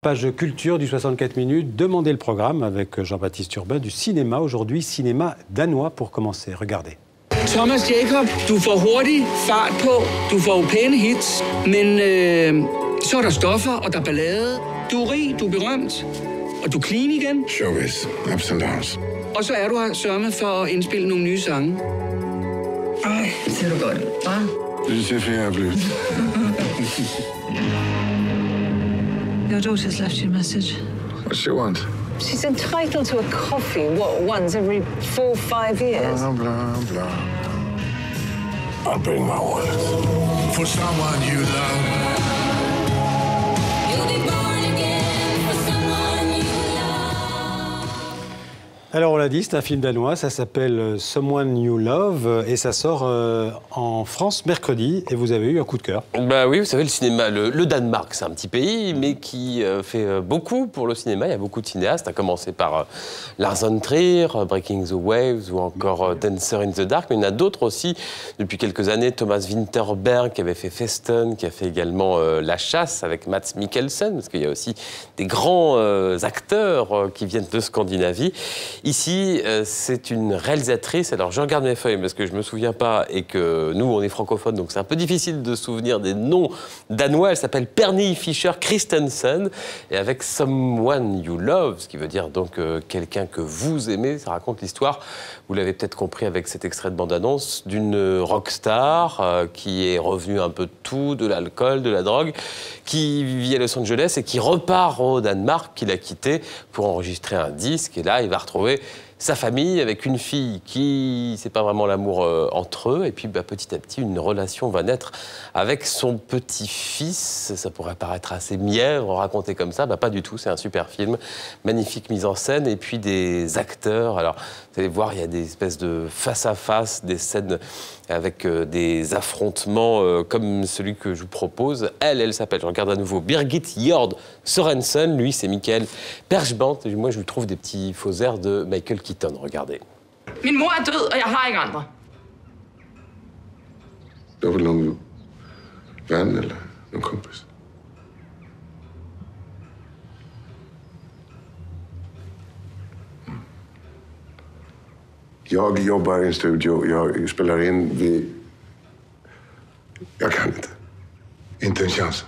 Page culture du 64 minutes, demandez le programme avec Jean-Baptiste Urbain du cinéma. Aujourd'hui, cinéma danois pour commencer. Regardez. Thomas Jacob, du får hurtig fart på, du får pæne hits, men øh, så er der stoffer, og der er ballade. Du er rig, du er berømt, og du er clean igen. Showbiz, ups and downs. Og så er du her sørme for at indspille nogle nye sange. Ej, ser du godt hva'? Ser ud. Your daughter's left you a message. What she want? She's entitled to a coffee, what, once every four, five years? Blah, blah, blah. I'll bring my wallet. For someone you love. Alors on l'a dit, c'est un film danois, ça s'appelle euh, Someone You Love euh, et ça sort euh, en France mercredi et vous avez eu un coup de cœur. Bah oui, vous savez, le cinéma, le, Danemark, c'est un petit pays, mais qui fait beaucoup pour le cinéma. Il y a beaucoup de cinéastes, à commencer par Lars von Trier, Breaking the Waves ou encore Dancer in the Dark. Mais il y en a d'autres aussi depuis quelques années. Thomas Winterberg qui avait fait Festen, qui a fait également La Chasse avec Mats Mikkelsen, parce qu'il y a aussi des grands acteurs qui viennent de Scandinavie. Ici, euh, c'est une réalisatrice. Alors, je regarde mes feuilles parce que je me souviens pas et que nous, on est francophones, donc c'est un peu difficile de se souvenir des noms danois. Elle s'appelle Perny Fischer Christensen et avec Someone You Love, ce qui veut dire donc euh, quelqu'un que vous aimez. Ça raconte l'histoire, vous l'avez peut-être compris avec cet extrait de bande-annonce, d'une rockstar euh, qui est revenue un peu de l'alcool, de la drogue, qui vit à Los Angeles et qui repart au Danemark, qu'il a quitté pour enregistrer un disque. Et là, il va retrouver sa famille avec une fille qui, c'est pas vraiment l'amour euh, entre eux. Et puis, bah, petit à petit, une relation va naître avec son petit-fils. Ça pourrait paraître assez mièvre, raconté comme ça. Bah, pas du tout. C'est un super film. Magnifique mise en scène. Et puis, des acteurs. Alors, vous allez voir, il y a des espèces de face-à-face, des scènes avec euh, des affrontements euh, comme celui que je vous propose. Elle, elle s'appelle, je regarde à nouveau, Birgit Jord Sorensen. Lui, c'est Michael Perchbant. Moi, je lui trouve des petits faux airs de Michael Keaton. Regardez. Min mor er død, og jeg har ikke andre. Der var nogle ven eller nogle kompis. Jag jobbar i en studio, jag spelar in, vi... Jag kan inte. Inte en chans.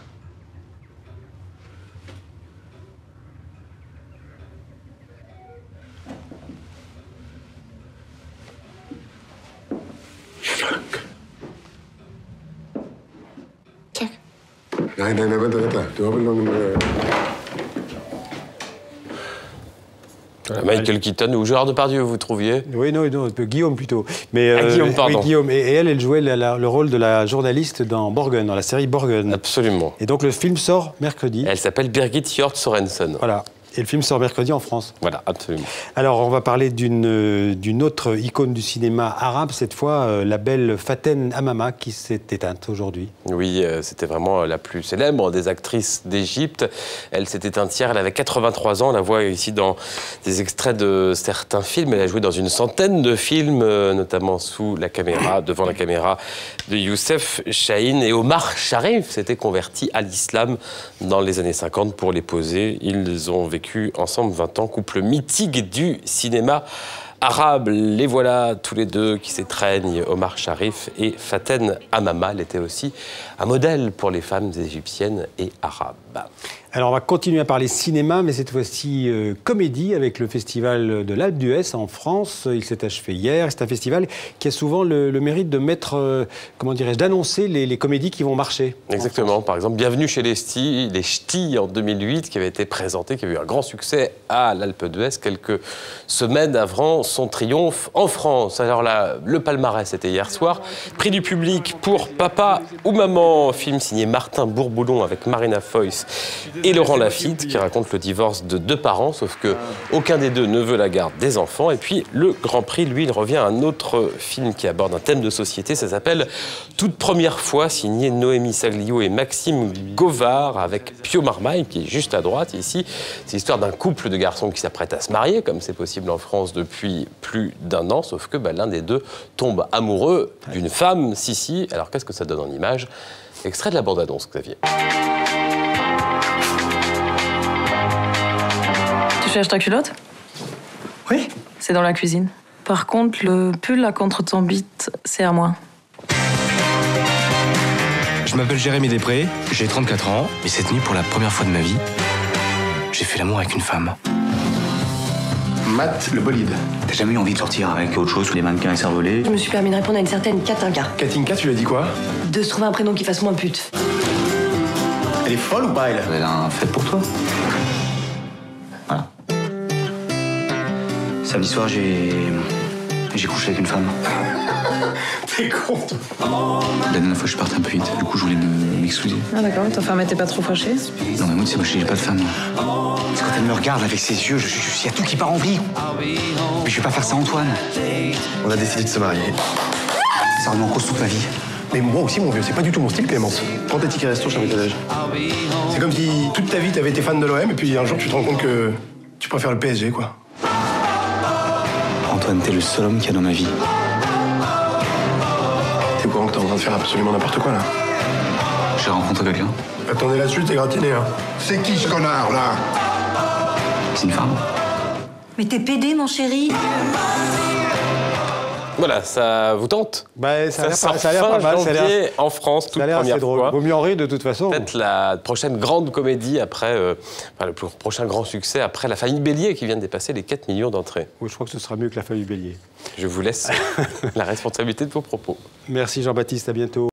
Michael Keaton ou Gérard Depardieu, vous trouviez? Oui, non, non, Guillaume plutôt. Mais, Ah, Guillaume, pardon. oui, Guillaume. Et, et elle, elle jouait la- la- le rôle de la journaliste dans Borgen, dans la série Borgen. Absolument. Et donc le film sort mercredi. Elle s'appelle Birgit Hjort Sorensen. Voilà. Et le film sort mercredi en France. Voilà, absolument. Alors, on va parler d'une euh, autre icône du cinéma arabe, cette fois, euh, la belle Faten Hamama, qui s'est éteinte aujourd'hui. Oui, euh, c'était vraiment la plus célèbre des actrices d'Égypte. Elle s'était éteinte hier, elle avait 83 ans. On la voit ici dans des extraits de certains films. Elle a joué dans une centaine de films, notamment sous la caméra, devant la caméra de Youssef Chahine. Et Omar Sharif s'était converti à l'islam dans les années 50 pour l'épouser. Ils ont vécu ensemble 20 ans, couple mythique du cinéma arabe. Les voilà tous les deux qui s'étreignent, Omar Sharif et Faten Hamama. Elle était aussi un modèle pour les femmes égyptiennes et arabes. Alors, on va continuer à parler cinéma, mais cette fois-ci euh, comédie avec le festival de l'Alpe d'Huez en France. Il s'est achevé hier. C'est un festival qui a souvent le, le mérite de mettre, euh, comment dirais-je, d'annoncer les, les comédies qui vont marcher. Exactement. Par exemple, Bienvenue chez les Ch'tis, les Ch'tis en 2008, qui avait été présenté, qui a eu un grand succès à l'Alpe d'Huez quelques semaines avant son triomphe en France. Alors là, le palmarès, c'était hier soir. Prix du public pour Papa ou Maman, film signé Martin Bourboulon avec Marina Foïs et Laurent Lafitte, qui raconte le divorce de deux parents, sauf que aucun des deux ne veut la garde des enfants. Et puis le Grand Prix, lui, il revient à un autre film qui aborde un thème de société. Ça s'appelle Toute première fois, signé Noémie Saglio et Maxime Govard avec Pio Marmaille, qui est juste à droite ici. C'est l'histoire d'un couple de garçons qui s'apprête à se marier, comme c'est possible en France depuis plus d'un an, sauf que bah, l'un des deux tombe amoureux d'une femme, Sissi. Alors qu'est-ce que ça donne en image? Extrait de la bande-annonce, Xavier. Tu cherches ta culotte? Oui C'est dans la cuisine. Par contre, le pull là contre ton bite, c'est à moi. Je m'appelle Jérémy Després, j'ai 34 ans, et cette nuit, pour la première fois de ma vie, j'ai fait l'amour avec une femme. Le bolide. T'as jamais eu envie de sortir avec autre chose que des mannequins et cervelés Je me suis permis de répondre à une certaine Katinka. Katinka, tu lui as dit quoi? De se trouver un prénom qui fasse moins pute. Elle est folle ou pas, elle? Elle a un fait pour toi. Voilà. Samedi soir, j'ai. J'ai couché avec une femme. T'es con, toi. La dernière fois, je suis parti un peu vite. Du coup, je voulais me- m'excuser. Ah d'accord, ta femme était pas trop fâchée Non, mais moi, tu sais, moi, j'ai pas de femme. C'est quand elle me regarde avec ses yeux, je suis. Il y a tout qui part en vrille. Mais je vais pas faire ça, Antoine. On a décidé de se marier. Ça remet en cause toute ma vie. Mais moi aussi, mon vieux, c'est pas du tout mon style, Clémence. Prends tes tickets resto, à l'âge. C'est comme si toute ta vie, t'avais été fan de l'OM, et puis un jour, tu te rends compte que tu préfères le PSG, quoi. Antoine, t'es le seul homme qu'il y a dans ma vie. Au courant que t'es en train de faire absolument n'importe quoi, là J'ai rencontré quelqu'un. Attendez là-dessus, t'es gratiné, hein. C'est qui, ce connard, là? C'est une femme. Mais t'es pédé, mon chéri Voilà, ça vous tente Bah, ça a ça a l'air pas mal. Ça a en France, toute ça a l'air première assez drôle. fois. Vaut mieux en rire de toute façon. Peut-être la prochaine grande comédie après, euh, enfin, le prochain grand succès après La famille Bélier qui vient de dépasser les 4 millions d'entrées. Oui, je crois que ce sera mieux que la famille Bélier. Je vous laisse la responsabilité de vos propos. Merci Jean-Baptiste, à bientôt.